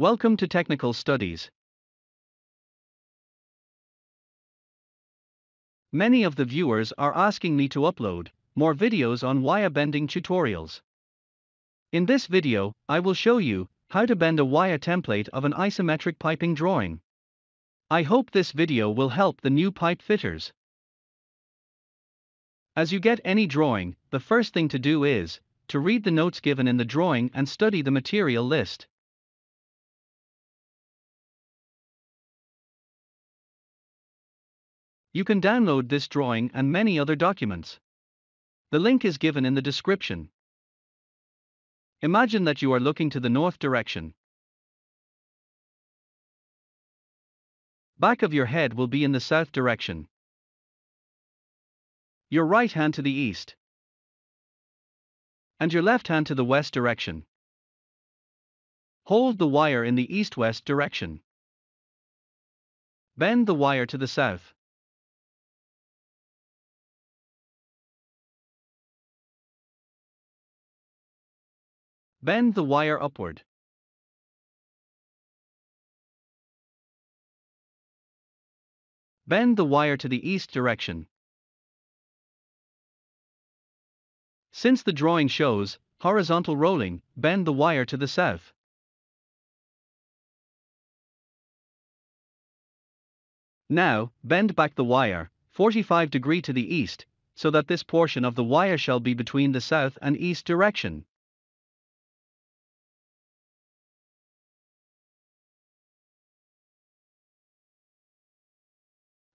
Welcome to Technical Studies. Many of the viewers are asking me to upload more videos on wire bending tutorials. In this video, I will show you how to bend a wire template of an isometric piping drawing. I hope this video will help the new pipe fitters. As you get any drawing, the first thing to do is to read the notes given in the drawing and study the material list. You can download this drawing and many other documents. The link is given in the description. Imagine that you are looking to the north direction. Back of your head will be in the south direction. Your right hand to the east. And your left hand to the west direction. Hold the wire in the east west direction. Bend the wire to the south. Bend the wire upward. Bend the wire to the east direction. Since the drawing shows horizontal rolling, bend the wire to the south. Now, bend back the wire 45 degree to the east, so that this portion of the wire shall be between the south and east direction.